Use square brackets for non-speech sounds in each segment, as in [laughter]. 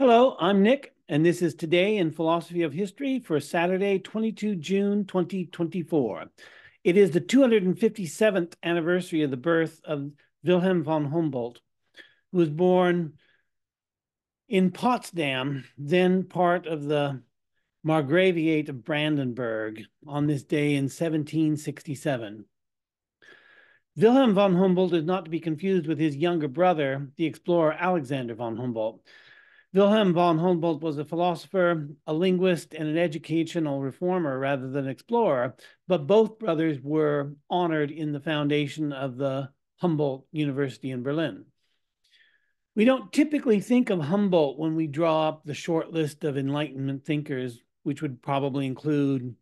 Hello, I'm Nick, and this is Today in Philosophy of History for Saturday, 22 June 2024. It is the 257th anniversary of the birth of Wilhelm von Humboldt, who was born in Potsdam, then part of the Margraviate of Brandenburg, on this day in 1767. Wilhelm von Humboldt is not to be confused with his younger brother, the explorer Alexander von Humboldt. Wilhelm von Humboldt was a philosopher, a linguist, and an educational reformer rather than explorer, but both brothers were honored in the foundation of the Humboldt University in Berlin. We don't typically think of Humboldt when we draw up the short list of Enlightenment thinkers, which would probably include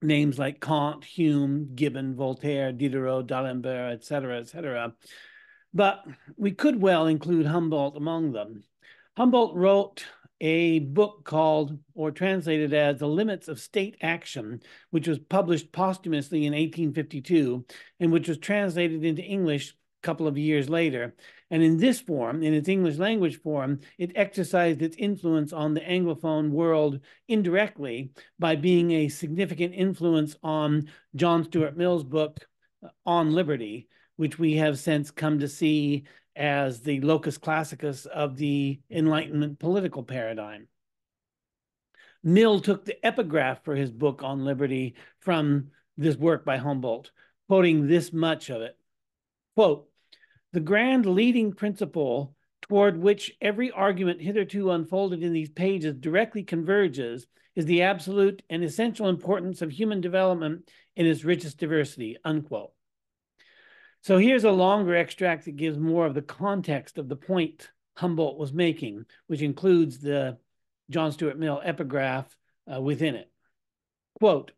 names like Kant, Hume, Gibbon, Voltaire, Diderot, D'Alembert, etc., etc. But we could well include Humboldt among them. Humboldt wrote a book called, or translated as, The Limits of State Action, which was published posthumously in 1852 and which was translated into English a couple of years later. And in this form, in its English language form, it exercised its influence on the Anglophone world indirectly by being a significant influence on John Stuart Mill's book, uh, On Liberty, which we have since come to see as the locus classicus of the Enlightenment political paradigm. Mill took the epigraph for his book on liberty from this work by Humboldt, quoting this much of it. Quote, the grand leading principle toward which every argument hitherto unfolded in these pages directly converges is the absolute and essential importance of human development in its richest diversity, unquote. So here's a longer extract that gives more of the context of the point Humboldt was making, which includes the John Stuart Mill epigraph uh, within it. Quote,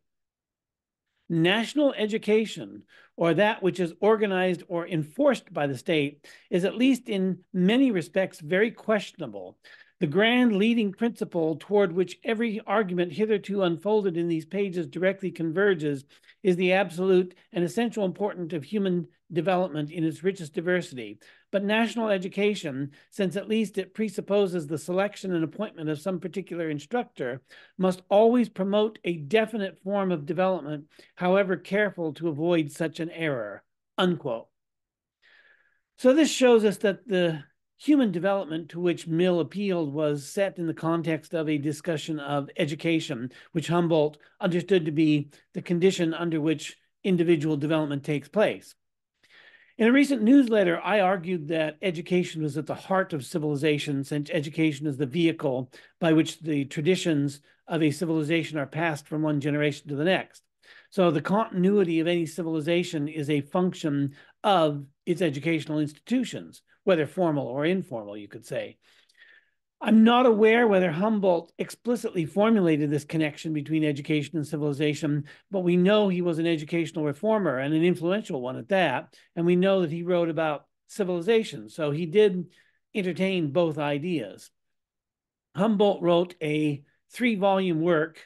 national education, or that which is organized or enforced by the state, is at least in many respects very questionable. The grand leading principle toward which every argument hitherto unfolded in these pages directly converges is the absolute and essential importance of human development in its richest diversity. But national education, since at least it presupposes the selection and appointment of some particular instructor, must always promote a definite form of development, however careful to avoid such an error. Unquote. So this shows us that the human development to which Mill appealed was set in the context of a discussion of education, which Humboldt understood to be the condition under which individual development takes place. In a recent newsletter, I argued that education was at the heart of civilization, since education is the vehicle by which the traditions of a civilization are passed from one generation to the next. So the continuity of any civilization is a function of its educational institutions, whether formal or informal, you could say. I'm not aware whether Humboldt explicitly formulated this connection between education and civilization, but we know he was an educational reformer and an influential one at that. And we know that he wrote about civilization. So he did entertain both ideas. Humboldt wrote a three volume work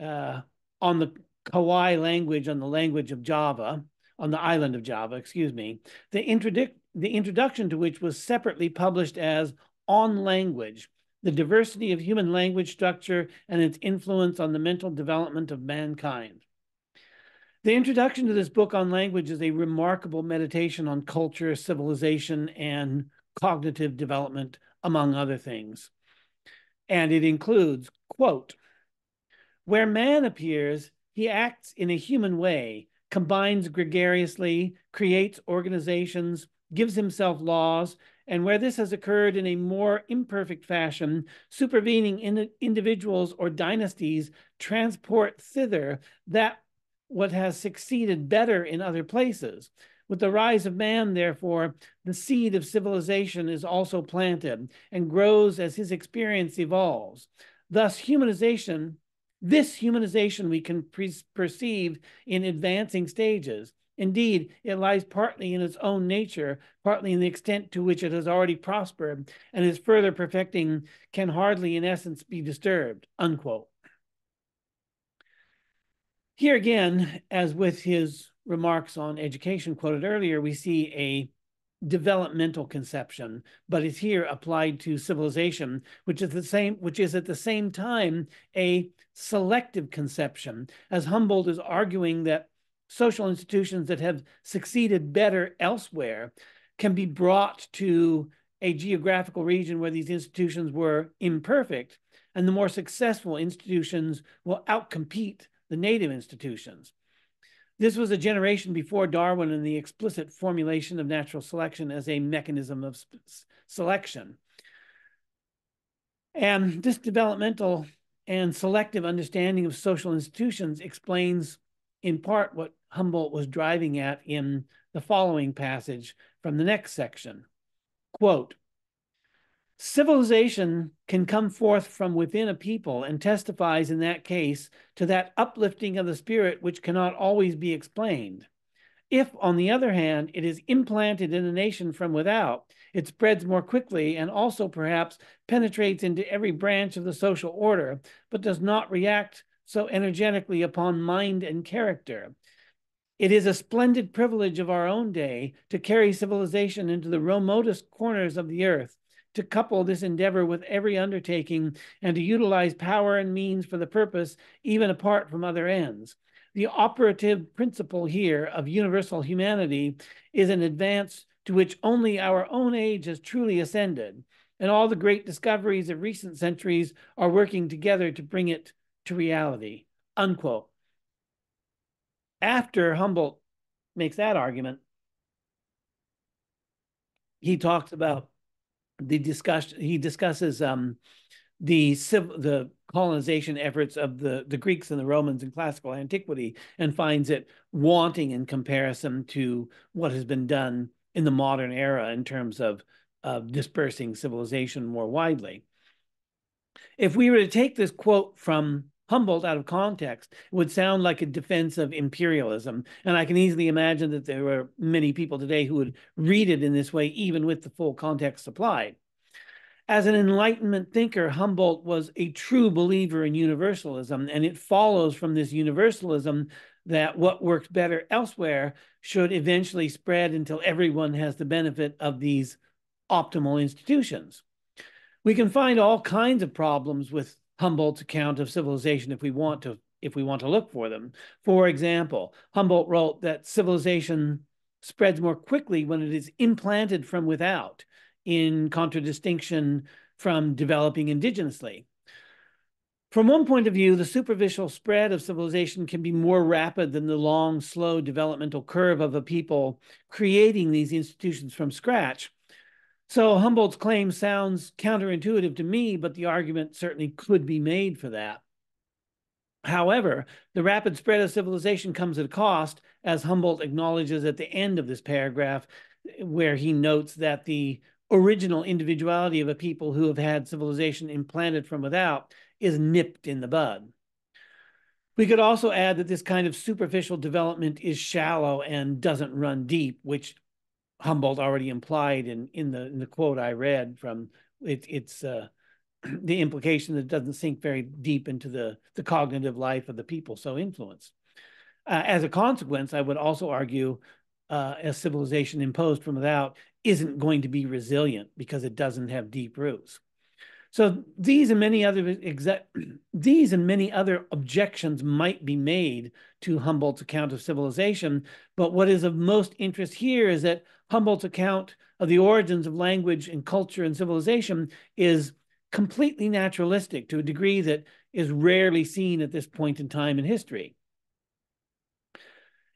uh, on the Kawi language, on the language of Java, on the island of Java, excuse me, the, introdu the introduction to which was separately published as on language, the diversity of human language structure and its influence on the mental development of mankind. The introduction to this book on language is a remarkable meditation on culture, civilization, and cognitive development, among other things. And it includes, quote, where man appears, he acts in a human way, combines gregariously, creates organizations, gives himself laws, and where this has occurred in a more imperfect fashion, supervening in individuals or dynasties transport thither that what has succeeded better in other places. With the rise of man, therefore, the seed of civilization is also planted and grows as his experience evolves. Thus, humanization, this humanization we can perceive in advancing stages. Indeed, it lies partly in its own nature, partly in the extent to which it has already prospered, and its further perfecting can hardly in essence be disturbed, unquote. Here again, as with his remarks on education quoted earlier, we see a developmental conception, but is here applied to civilization, which is the same, which is at the same time a selective conception, as Humboldt is arguing that social institutions that have succeeded better elsewhere can be brought to a geographical region where these institutions were imperfect, and the more successful institutions will outcompete the native institutions. This was a generation before Darwin and the explicit formulation of natural selection as a mechanism of selection. And this developmental and selective understanding of social institutions explains in part what Humboldt was driving at in the following passage from the next section. Quote, Civilization can come forth from within a people and testifies in that case to that uplifting of the spirit which cannot always be explained. If, on the other hand, it is implanted in a nation from without, it spreads more quickly and also perhaps penetrates into every branch of the social order, but does not react so energetically upon mind and character. It is a splendid privilege of our own day to carry civilization into the remotest corners of the earth to couple this endeavor with every undertaking and to utilize power and means for the purpose, even apart from other ends. The operative principle here of universal humanity is an advance to which only our own age has truly ascended, and all the great discoveries of recent centuries are working together to bring it to reality. Unquote. After Humboldt makes that argument, he talks about the discussion he discusses um, the the colonization efforts of the the Greeks and the Romans in classical antiquity and finds it wanting in comparison to what has been done in the modern era in terms of of dispersing civilization more widely. If we were to take this quote from Humboldt out of context, would sound like a defense of imperialism. And I can easily imagine that there are many people today who would read it in this way, even with the full context supplied. As an Enlightenment thinker, Humboldt was a true believer in universalism, and it follows from this universalism that what works better elsewhere should eventually spread until everyone has the benefit of these optimal institutions. We can find all kinds of problems with Humboldt's account of civilization if we want to if we want to look for them. For example, Humboldt wrote that civilization spreads more quickly when it is implanted from without, in contradistinction from developing indigenously. From one point of view, the superficial spread of civilization can be more rapid than the long, slow developmental curve of a people creating these institutions from scratch. So Humboldt's claim sounds counterintuitive to me, but the argument certainly could be made for that. However, the rapid spread of civilization comes at a cost, as Humboldt acknowledges at the end of this paragraph, where he notes that the original individuality of a people who have had civilization implanted from without is nipped in the bud. We could also add that this kind of superficial development is shallow and doesn't run deep, which Humboldt already implied in, in the in the quote I read from it, it's uh, [clears throat] the implication that it doesn't sink very deep into the, the cognitive life of the people so influenced. Uh, as a consequence, I would also argue uh, a civilization imposed from without isn't going to be resilient because it doesn't have deep roots. So these and many other these and many other objections might be made to Humboldt's account of civilization, but what is of most interest here is that Humboldt's account of the origins of language and culture and civilization is completely naturalistic to a degree that is rarely seen at this point in time in history.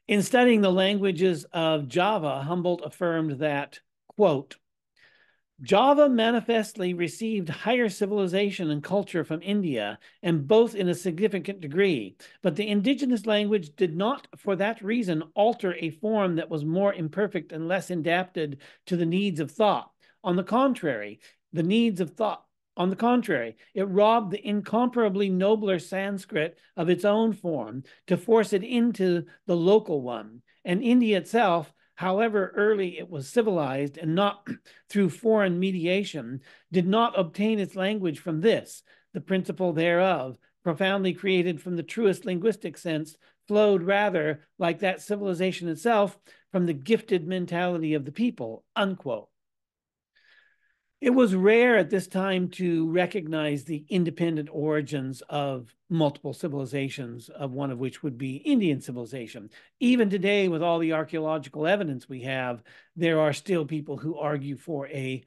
In studying the languages of Java, Humboldt affirmed that, quote, Java manifestly received higher civilization and culture from India, and both in a significant degree. But the indigenous language did not, for that reason, alter a form that was more imperfect and less adapted to the needs of thought. On the contrary, the needs of thought, on the contrary, it robbed the incomparably nobler Sanskrit of its own form to force it into the local one. And India itself however early it was civilized and not [clears throat] through foreign mediation, did not obtain its language from this, the principle thereof, profoundly created from the truest linguistic sense, flowed rather, like that civilization itself, from the gifted mentality of the people, unquote. It was rare at this time to recognize the independent origins of multiple civilizations, of one of which would be Indian civilization. Even today, with all the archaeological evidence we have, there are still people who argue for a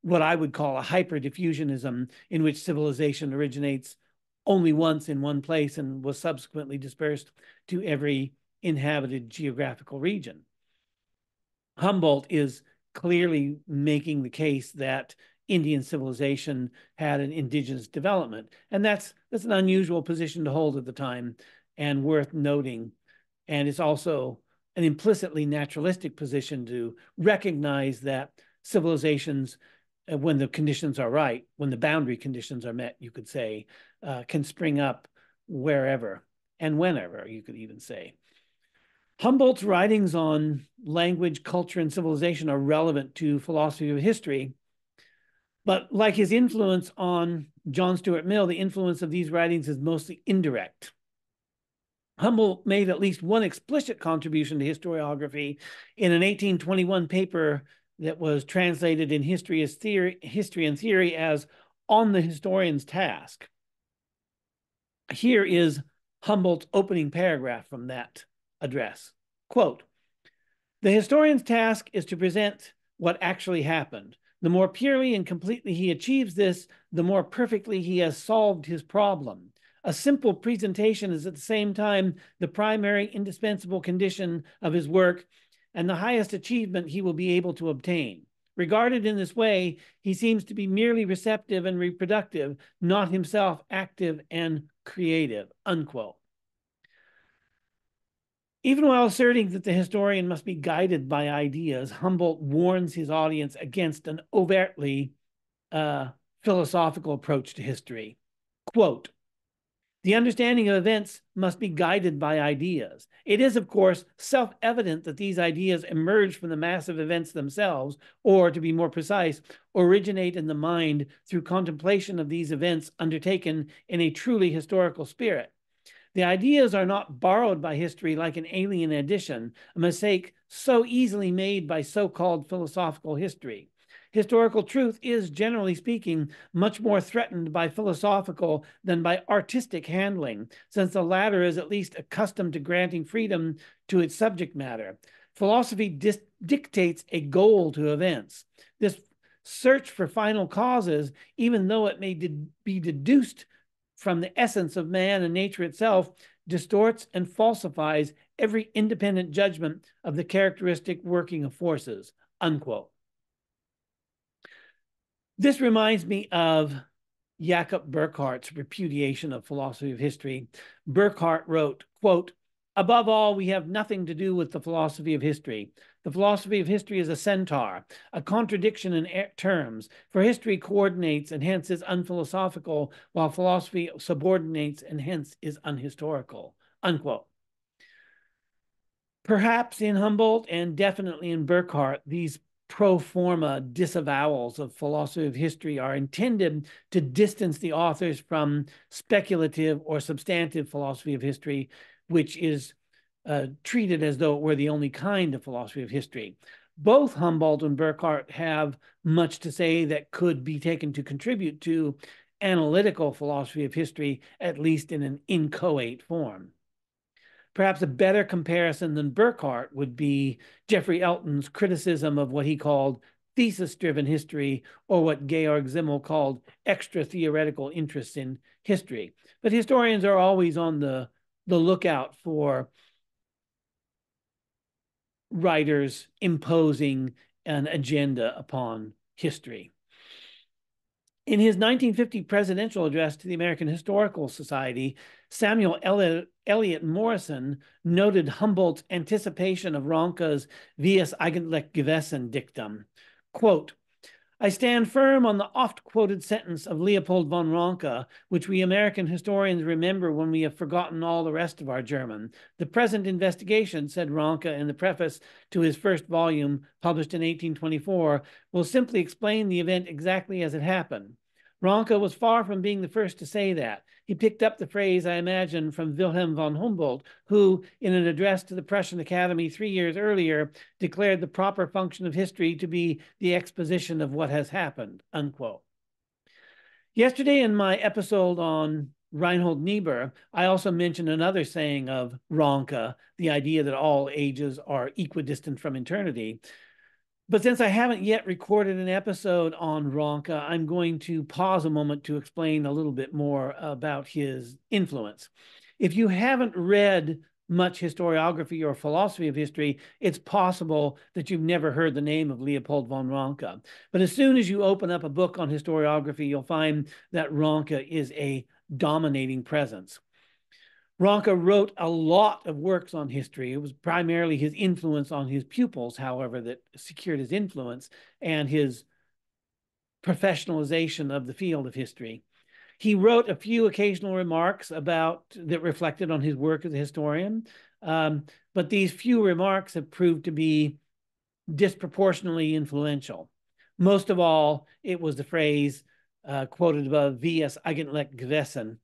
what I would call a hyperdiffusionism, in which civilization originates only once in one place and was subsequently dispersed to every inhabited geographical region. Humboldt is clearly making the case that Indian civilization had an indigenous development. And that's that's an unusual position to hold at the time and worth noting. And it's also an implicitly naturalistic position to recognize that civilizations, uh, when the conditions are right, when the boundary conditions are met, you could say, uh, can spring up wherever and whenever, you could even say. Humboldt's writings on language, culture, and civilization are relevant to philosophy of history. But like his influence on John Stuart Mill, the influence of these writings is mostly indirect. Humboldt made at least one explicit contribution to historiography in an 1821 paper that was translated in History, as theory, History and Theory as On the Historian's Task. Here is Humboldt's opening paragraph from that address. Quote, the historian's task is to present what actually happened. The more purely and completely he achieves this, the more perfectly he has solved his problem. A simple presentation is at the same time the primary indispensable condition of his work and the highest achievement he will be able to obtain. Regarded in this way, he seems to be merely receptive and reproductive, not himself active and creative, unquote. Even while asserting that the historian must be guided by ideas, Humboldt warns his audience against an overtly uh, philosophical approach to history. Quote, the understanding of events must be guided by ideas. It is, of course, self evident that these ideas emerge from the massive events themselves, or to be more precise, originate in the mind through contemplation of these events undertaken in a truly historical spirit. The ideas are not borrowed by history like an alien addition, a mistake so easily made by so called philosophical history. Historical truth is, generally speaking, much more threatened by philosophical than by artistic handling, since the latter is at least accustomed to granting freedom to its subject matter. Philosophy dictates a goal to events. This search for final causes, even though it may be deduced from the essence of man and nature itself, distorts and falsifies every independent judgment of the characteristic working of forces. Unquote. This reminds me of Jakob Burckhardt's repudiation of philosophy of history. Burckhardt wrote, quote, Above all, we have nothing to do with the philosophy of history. The philosophy of history is a centaur, a contradiction in terms, for history coordinates and hence is unphilosophical, while philosophy subordinates and hence is unhistorical. Unquote. Perhaps in Humboldt and definitely in Burckhardt, these pro forma disavowals of philosophy of history are intended to distance the authors from speculative or substantive philosophy of history, which is uh, treated as though it were the only kind of philosophy of history. Both Humboldt and Burckhardt have much to say that could be taken to contribute to analytical philosophy of history, at least in an inchoate form. Perhaps a better comparison than Burckhardt would be Geoffrey Elton's criticism of what he called thesis driven history, or what Georg Simmel called extra theoretical interests in history. But historians are always on the, the lookout for writers imposing an agenda upon history. In his 1950 presidential address to the American Historical Society, Samuel Eliot Morison noted Humboldt's anticipation of Wie es eigentlich gewesen dictum. Quote, I stand firm on the oft quoted sentence of Leopold von Ranke, which we American historians remember when we have forgotten all the rest of our German. The present investigation, said Ranke in the preface to his first volume, published in 1824, will simply explain the event exactly as it happened. Ranke was far from being the first to say that. He picked up the phrase, I imagine, from Wilhelm von Humboldt, who, in an address to the Prussian Academy three years earlier, declared the proper function of history to be the exposition of what has happened, unquote. Yesterday, in my episode on Reinhold Niebuhr, I also mentioned another saying of Ranke, the idea that all ages are equidistant from eternity. But since I haven't yet recorded an episode on Ranke, I'm going to pause a moment to explain a little bit more about his influence. If you haven't read much historiography or philosophy of history, it's possible that you've never heard the name of Leopold von Ranke. But as soon as you open up a book on historiography, you'll find that Ranke is a dominating presence. Ranke wrote a lot of works on history. It was primarily his influence on his pupils, however, that secured his influence and his professionalization of the field of history. He wrote a few occasional remarks about that reflected on his work as a historian, um, but these few remarks have proved to be disproportionately influential. Most of all, it was the phrase uh, quoted above, wie es eigentlich gewesen,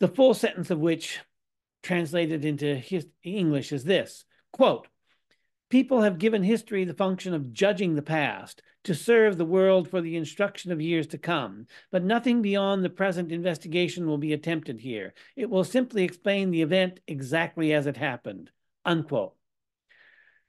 the full sentence of which translated into his English is this, quote, People have given history the function of judging the past, to serve the world for the instruction of years to come, but nothing beyond the present investigation will be attempted here. It will simply explain the event exactly as it happened. Unquote.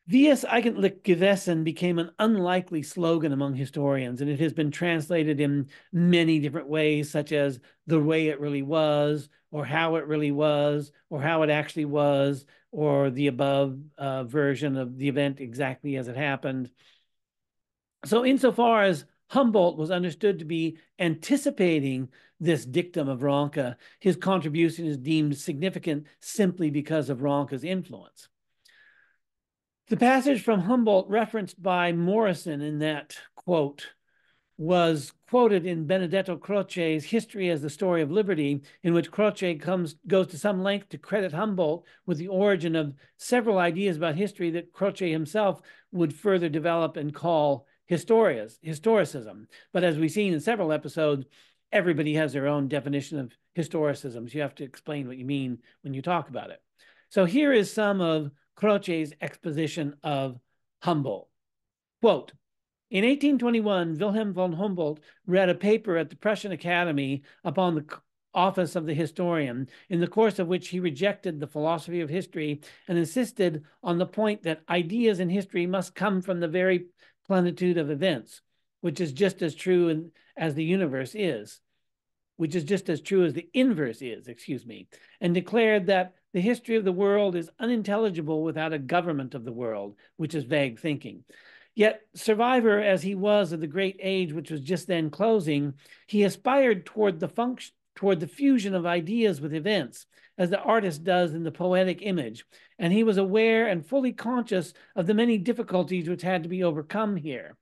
Es eigentlich gewesen became an unlikely slogan among historians, and it has been translated in many different ways, such as the way it really was, or how it really was, or how it actually was, or the above uh, version of the event exactly as it happened. So, insofar as Humboldt was understood to be anticipating this dictum of Ranke, his contribution is deemed significant simply because of Ranke's influence. The passage from Humboldt referenced by Morison in that quote was quoted in Benedetto Croce's History as the Story of Liberty, in which Croce comes goes to some length to credit Humboldt with the origin of several ideas about history that Croce himself would further develop and call historias, historicism. But as we've seen in several episodes, everybody has their own definition of historicism. So you have to explain what you mean when you talk about it. So here is some of Croce's exposition of Humboldt. Quote, in 1821, Wilhelm von Humboldt read a paper at the Prussian Academy upon the office of the historian, in the course of which he rejected the philosophy of history and insisted on the point that ideas in history must come from the very plenitude of events, which is just as true in, as the universe is, which is just as true as the inverse is, excuse me, and declared that the history of the world is unintelligible without a government of the world, which is vague thinking. Yet, survivor as he was of the great age which was just then closing, he aspired toward the function, toward the fusion of ideas with events, as the artist does in the poetic image, and he was aware and fully conscious of the many difficulties which had to be overcome here.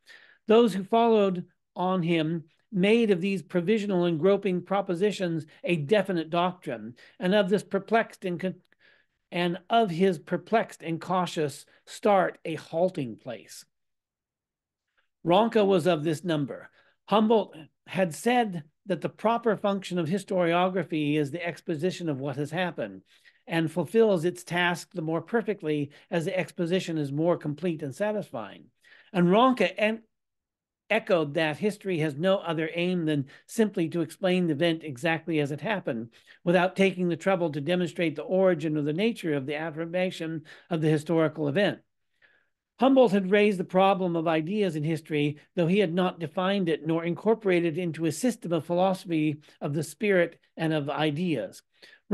Those who followed on him made of these provisional and groping propositions a definite doctrine, and of this perplexed and and of his perplexed and cautious start a halting place. Ranke was of this number. Humboldt had said that the proper function of historiography is the exposition of what has happened and fulfills its task the more perfectly as the exposition is more complete and satisfying. And en- echoed that history has no other aim than simply to explain the event exactly as it happened, without taking the trouble to demonstrate the origin or the nature of the affirmation of the historical event. Humboldt had raised the problem of ideas in history, though he had not defined it nor incorporated it into a system of philosophy of the spirit and of ideas.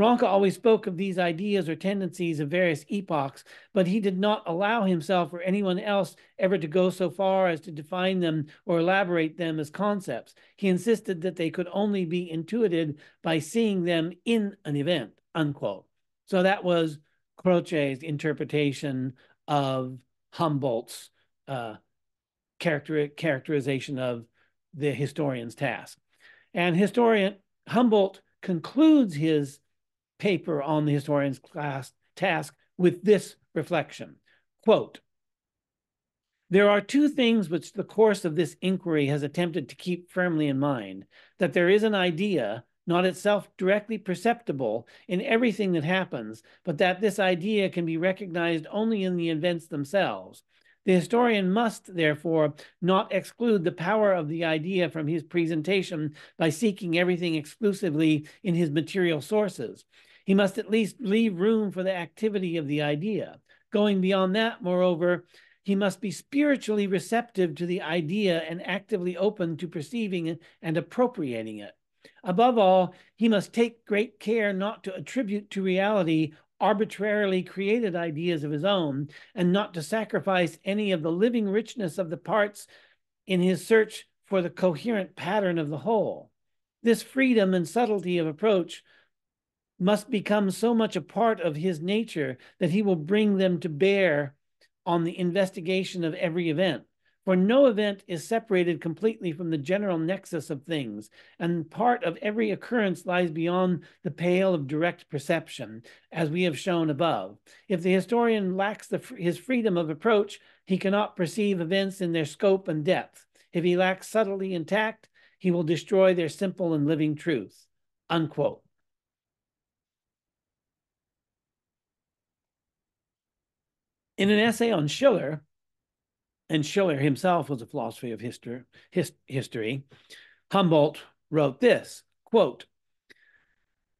Ranke always spoke of these ideas or tendencies of various epochs, but he did not allow himself or anyone else ever to go so far as to define them or elaborate them as concepts. He insisted that they could only be intuited by seeing them in an event, unquote. So that was Croce's interpretation of Humboldt's uh, character, characterization of the historian's task. And historian Humboldt concludes his paper on the historian's class task with this reflection. Quote, There are two things which the course of this inquiry has attempted to keep firmly in mind that there is an idea, not itself directly perceptible in everything that happens, but that this idea can be recognized only in the events themselves. The historian must, therefore, not exclude the power of the idea from his presentation by seeking everything exclusively in his material sources. He must at least leave room for the activity of the idea. Going beyond that, moreover, he must be spiritually receptive to the idea and actively open to perceiving and appropriating it. Above all, he must take great care not to attribute to reality arbitrarily created ideas of his own and not to sacrifice any of the living richness of the parts in his search for the coherent pattern of the whole. This freedom and subtlety of approach must become so much a part of his nature that he will bring them to bear on the investigation of every event. For no event is separated completely from the general nexus of things, and part of every occurrence lies beyond the pale of direct perception, as we have shown above. If the historian lacks the, his freedom of approach, he cannot perceive events in their scope and depth. If he lacks subtlety and tact, he will destroy their simple and living truth. Unquote. In an essay on Schiller, and Schiller himself was a philosophy of history, his, history Humboldt wrote this quote,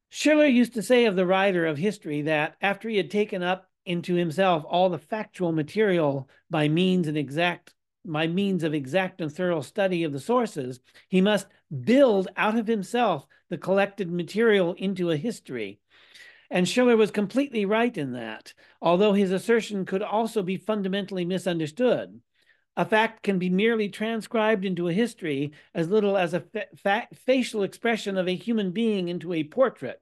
Schiller used to say of the writer of history that after he had taken up into himself all the factual material by means and exact by means of exact and thorough study of the sources, he must build out of himself the collected material into a history and Schiller was completely right in that, although his assertion could also be fundamentally misunderstood. A fact can be merely transcribed into a history as little as a fa facial expression of a human being into a portrait.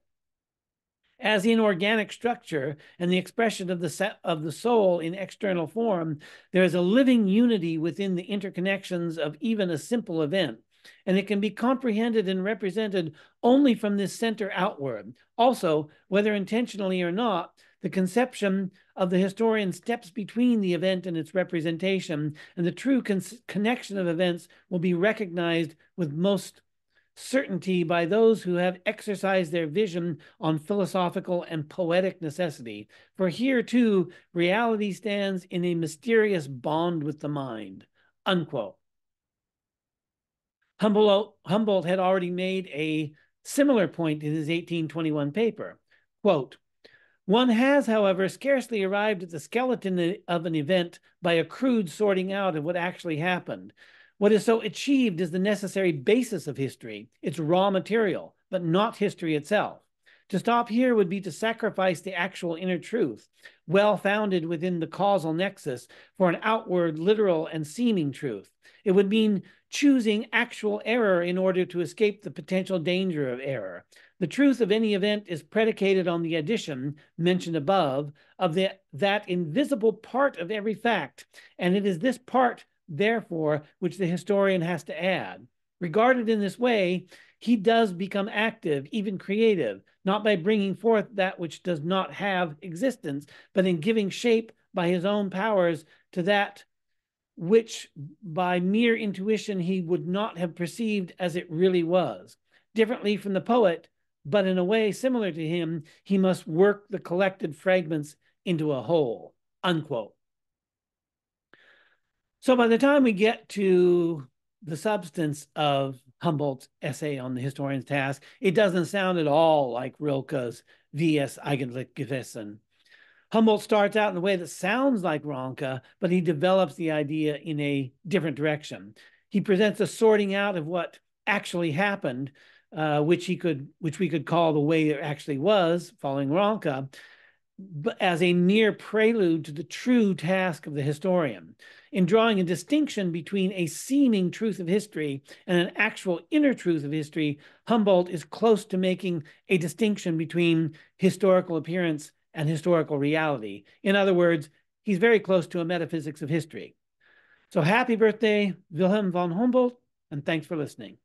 As in organic structure and the expression of the, of the soul in external form, there is a living unity within the interconnections of even a simple event and it can be comprehended and represented only from this center outward. Also, whether intentionally or not, the conception of the historian steps between the event and its representation, and the true con connection of events will be recognized with most certainty by those who have exercised their vision on philosophical and poetic necessity. For here, too, reality stands in a mysterious bond with the mind. Unquote. Humboldt, Humboldt had already made a similar point in his 1821 paper. Quote, one has, however, scarcely arrived at the skeleton of an event by a crude sorting out of what actually happened. What is so achieved is the necessary basis of history, its raw material, but not history itself. To stop here would be to sacrifice the actual inner truth, well founded within the causal nexus, for an outward, literal, and seeming truth. It would mean choosing actual error in order to escape the potential danger of error. The truth of any event is predicated on the addition, mentioned above, of the, that invisible part of every fact, and it is this part, therefore, which the historian has to add. Regarded in this way, he does become active, even creative, not by bringing forth that which does not have existence, but in giving shape by his own powers to that which by mere intuition he would not have perceived as it really was. Differently from the poet, but in a way similar to him, he must work the collected fragments into a whole. Unquote. So by the time we get to the substance of Humboldt's essay on the historian's task, it doesn't sound at all like Rilke's Wie es eigentlich gewesen Humboldt starts out in a way that sounds like Ranke, but he develops the idea in a different direction. He presents a sorting out of what actually happened, uh, which he could, which we could call the way it actually was, following Ranke, but as a near prelude to the true task of the historian. In drawing a distinction between a seeming truth of history and an actual inner truth of history, Humboldt is close to making a distinction between historical appearance and historical reality. In other words, he's very close to a metaphysics of history. So happy birthday, Wilhelm von Humboldt, and thanks for listening.